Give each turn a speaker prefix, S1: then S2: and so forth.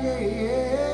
S1: yeah, yeah.